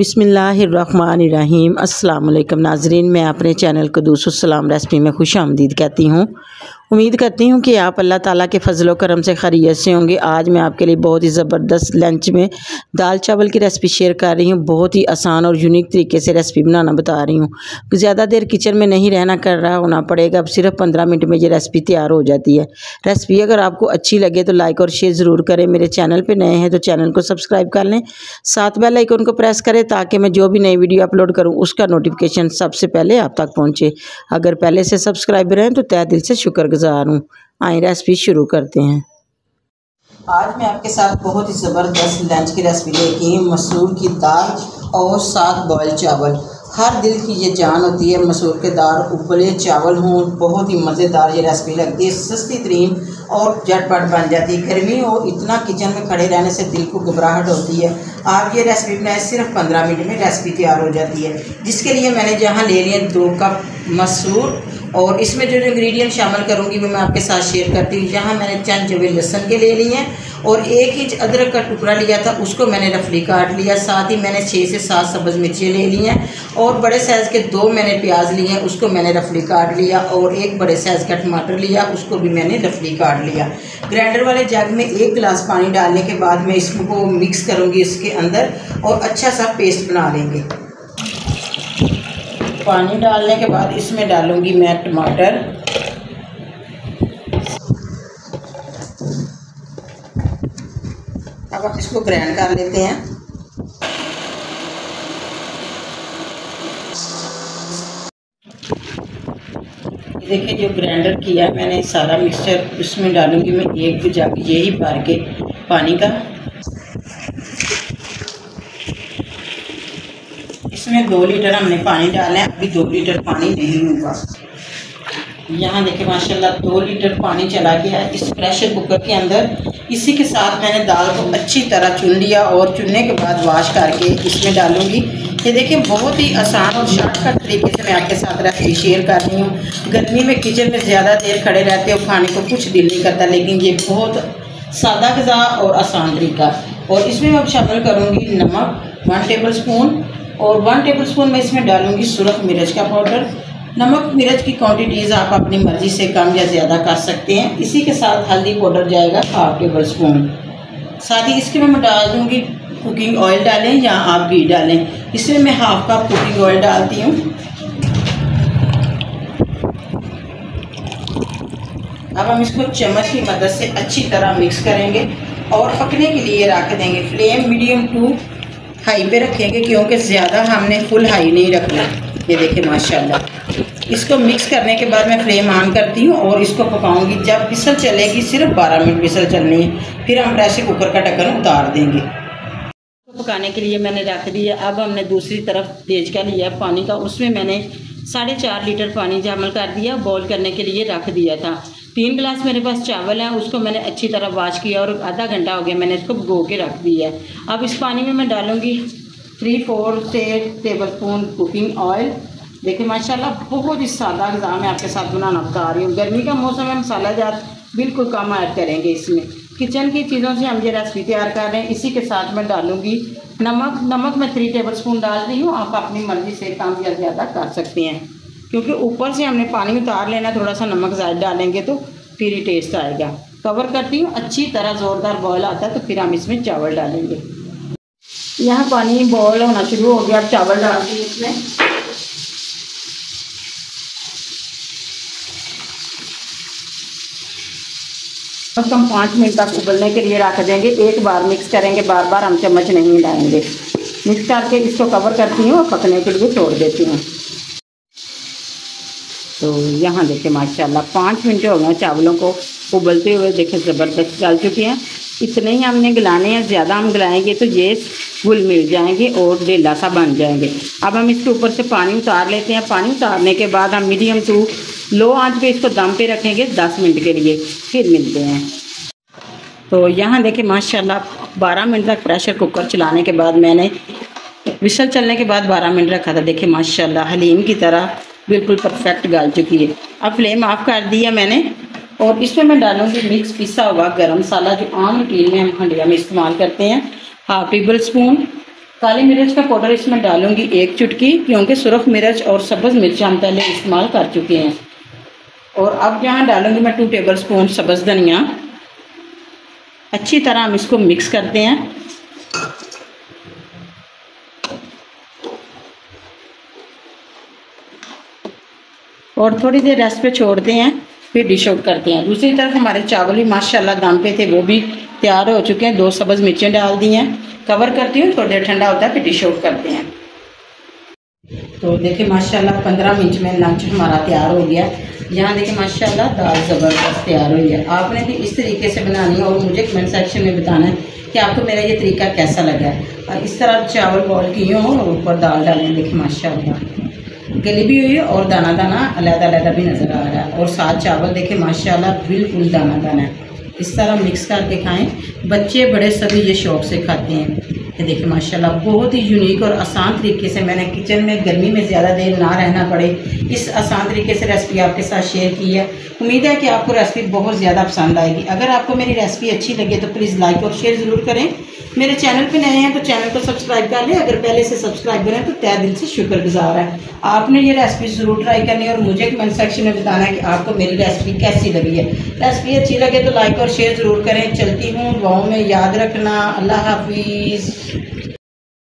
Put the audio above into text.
बिसमीम् अल्लाम नाजरीन, मैं अपने चैनल को दूसरा सलाम रेसिपी में खुश आमदीद कहती हूँ। उम्मीद करती हूँ कि आप अल्लाह ताला के फजल करम से खरीत से होंगे। आज मैं आपके लिए बहुत ही ज़बरदस्त लंच में दाल चावल की रेसिपी शेयर कर रही हूँ। बहुत ही आसान और यूनिक तरीके से रेसिपी बनाना बता रही हूँ। ज़्यादा देर किचन में नहीं रहना कर रहा होना पड़ेगा। अब सिर्फ़ पंद्रह मिनट में ये रेसिपी तैयार हो जाती है। रेसिपी अगर आपको अच्छी लगे तो लाइक और शेयर ज़रूर करें। मेरे चैनल पर नए हैं तो चैनल को सब्सक्राइब कर लें। साथ बेल आइकन को प्रेस करें ताकि मैं जो भी नई वीडियो अपलोड करूँ उसका नोटिफिकेशन सबसे पहले आप तक पहुँचे। अगर पहले से सब्सक्राइबर हैं तो तय दिल से शुक्रगुजार हूँ। आए रेसिपी शुरू करते हैं। आज मैं आपके साथ बहुत ही ज़बरदस्त लंच की रेसिपी लेके हूँ मसूर की दाल और सात बॉयल चावल। हर दिल की ये जान होती है, मसूर के दाल उबले चावल हों, बहुत ही मज़ेदार ये रेसिपी लगती है, सस्ती तरीन और झटपट बन जाती है। गर्मी हो इतना किचन में खड़े रहने से दिल को घबराहट होती है। आप ये रेसिपी बनाए सिर्फ़ पंद्रह मिनट में रेसिपी तैयार हो जाती है। जिसके लिए मैंने जहाँ ले लिया दो कप मसूर और इसमें जो जो इंग्रेडिएंट शामिल करूँगी वो मैं आपके साथ शेयर करती हूँ। यहाँ मैंने चंद जवे लहसन के ले लिए हैं और एक इंच अदरक का टुकड़ा लिया था, उसको मैंने रफली काट लिया। साथ ही मैंने छः से सात सब्ज़ मिर्ची ले ली हैं और बड़े साइज़ के दो मैंने प्याज लिए हैं, उसको मैंने रफली काट लिया और एक बड़े साइज़ का टमाटर लिया, उसको भी मैंने रफली काट लिया। ग्राइंडर वाले जग में एक गिलास पानी डालने के बाद मैं इसको मिक्स करूँगी इसके अंदर और अच्छा सा पेस्ट बना लेंगे। पानी डालने के बाद इसमें डालूँगी मैं टमाटर। अब आप इसको ग्राइंड कर लेते हैं। देखिए, जो ग्राइंडर किया मैंने, सारा मिक्सचर उसमें डालूँगी मैं एक जग यही भर के पानी का। इसमें दो लीटर हमने पानी डाला है, अभी दो लीटर पानी नहीं होगा। यहाँ देखिए, माशाल्लाह, दो लीटर पानी चला गया है इस प्रेशर कुकर के अंदर। इसी के साथ मैंने दाल को अच्छी तरह चुन लिया और चुनने के बाद वाश करके इसमें डालूँगी। ये देखिए, बहुत ही आसान और शॉर्टकट तरीके से मैं आपके साथ रेसिपी शेयर कर रही हूँ। गर्मी में किचन में ज़्यादा देर खड़े रहते हो खाने को कुछ दिल नहीं करता, लेकिन ये बहुत सादा गज़ा और आसान तरीका। और इसमें मैं शामिल करूँगी नमक वन टेबल स्पून और वन टेबल स्पून मैं इसमें डालूँगी सुरख मिर्च का पाउडर नमक मिर्च की क्वांटिटीज़ आप अपनी मर्ज़ी से कम या ज़्यादा कर सकते हैं। इसी के साथ हल्दी पाउडर जाएगा हाफ़ टेबल स्पून साथ ही इसके में मैं डाल दूँगी कुकिंग ऑयल डालें या आप घी डालें। इसमें मैं हाफ़ कप कुकिंग ऑयल डालती हूँ। अब हम इसको चम्मच की मदद से अच्छी तरह मिक्स करेंगे और पकने के लिए रख देंगे। फ्लेम मीडियम टू हाई पे रखेंगे क्योंकि ज़्यादा हमने फुल हाई नहीं रखना। ये देखिए, माशाल्लाह। इसको मिक्स करने के बाद मैं फ्लेम ऑन करती हूँ और इसको पकाऊँगी। जब बिसल चलेगी, सिर्फ़ 12 मिनट बिसल चलनी है। फिर हम प्रेशर कुकर का ढक्कन उतार देंगे। तो पकाने के लिए मैंने रख दिया। अब हमने दूसरी तरफ़ तेज का लिया पानी का। उसमें मैंने साढ़े चार लीटर पानी जमल कर दिया। बॉईल करने के लिए रख दिया था। तीन गिलास मेरे पास चावल है, उसको मैंने अच्छी तरह वाश किया और आधा घंटा हो गया मैंने इसको भगो के रख दिया है। अब इस पानी में मैं डालूँगी थ्री फोर से टेबल स्पून कुकिंग ऑयल देखिए, माशाल्लाह, बहुत ही सादा गज़ा मैं आपके साथ बनाना, बता रही हूँ। गर्मी का मौसम है, मसाला जात बिल्कुल कम ऐड करेंगे इसमें। किचन की चीज़ों से हम ये रेसिपी तैयार कर रहे हैं। इसी के साथ मैं डालूँगी नमक। नमक मैं थ्री टेबल स्पून डाल रही हूँ। आप अपनी मर्ज़ी से कम ज़्यादा कर सकते हैं। क्योंकि ऊपर से हमने पानी उतार लेना, थोड़ा सा नमक ज़्यादा डालेंगे तो फिर ही टेस्ट आएगा। कवर करती हूँ, अच्छी तरह ज़ोरदार बॉयल आता है तो फिर हम इसमें चावल डालेंगे। यहाँ पानी बॉयल होना शुरू हो गया, अब चावल डाल दिए इसमें। बस हम पाँच मिनट तक उबलने के लिए रख देंगे। एक बार मिक्स करेंगे बार बार हम चम्मच नहीं हिलाएँगे मिक्स करके इसको कवर करती हूँ और पकने के लिए छोड़ देती हूँ। तो यहाँ देखिए, माशाल्लाह, पाँच मिनट हो गए चावलों को उबलते हुए देखे ज़बरदस्त डाल चुके हैं। इतने ही हमने गलाने हैं, ज़्यादा हम गलाएँगे तो ये घुल मिल जाएँगे और डेला सा बन जाएँगे। अब हम इसके ऊपर से पानी उतार लेते हैं। पानी उतारने के बाद हम मीडियम टू लो आँच पे इसको दम पे रखेंगे दस मिनट के लिए, फिर मिलते हैं। तो यहाँ देखिए, माशाल्लाह, बारह मिनट तक प्रेशर कुकर चलाने के बाद मैंने विशल चलने के बाद बारह मिनट रखा था। देखिए, माशाल्लाह, हलीम की तरह बिल्कुल परफेक्ट गाल चुकी है। अब फ्लेम ऑफ़ कर दिया मैंने और इसमें मैं डालूँगी मिक्स पिसा हुआ गरम मसाला जो आम रूटीन में हम हंडिया में इस्तेमाल करते हैं हाफ़ टेबल स्पून काली मिर्च का पाउडर इसमें डालूँगी एक चुटकी क्योंकि सुरख मिर्च और सब्ज़ मिर्च हम पहले इस्तेमाल कर चुके हैं। और अब यहाँ डालूँगी मैं टू टेबल स्पून सब्ज़ धनिया। अच्छी तरह हम इसको मिक्स करते हैं। और थोड़ी देर रेस्ट पे छोड़ते हैं, फिर डिश आउट करते हैं। दूसरी तरफ़ हमारे चावल भी माशाल्लाह दाम पे थे, वो भी तैयार हो चुके हैं। दो सब्ज़ मिर्चें डाल दी हैं। कवर करती हूँ, थोड़ी देर ठंडा होता है, फिर डिश आउट करते हैं। तो देखिए, माशाल्लाह पंद्रह मिनट में लंच हमारा तैयार हो गया। यहाँ देखिए, माशाल्लाह दाल ज़बरदस्त तैयार हुई है। आपने भी इस तरीके से बनानी है और मुझे कमेंट सेक्शन में बताना है कि आपको मेरा ये तरीका कैसा लगा है। और इस तरह चावल बॉल किए हों और ऊपर दाल डालें, देखिए, माशाल्लाह। गली भी हुई है और दाना दाना अलहदा अलहदा भी नज़र आ रहा है। और साथ चावल देखे, माशाल्लाह, बिल्कुल दाना दाना है। इस तरह मिक्स करके खाएँ। बच्चे, बड़े सभी ये शौक से खाते हैं। ये देखिए माशाल्लाह, बहुत ही यूनिक और आसान तरीके से मैंने किचन में गर्मी में ज़्यादा देर ना रहना पड़े। इस आसान तरीके से रेसिपी आपके साथ शेयर की है। उम्मीद है कि आपको रेसिपी बहुत ज़्यादा पसंद आएगी। अगर आपको मेरी रेसिपी अच्छी लगे तो प्लीज़ लाइक और शेयर ज़रूर करें। मेरे चैनल पे नए हैं तो चैनल को सब्सक्राइब कर लें। अगर पहले से सब्सक्राइब करें तो तय दिल से शुक्रगुजार है। आपने ये रेसिपी ज़रूर ट्राई करनी है और मुझे कमेंट सेक्शन में बताना है कि आपको मेरी रेसिपी कैसी लगी है। रेसिपी अच्छी लगे तो लाइक और शेयर ज़रूर करें। चलती हूँ गाँव में। याद रखना। अल्लाह हाफिज़।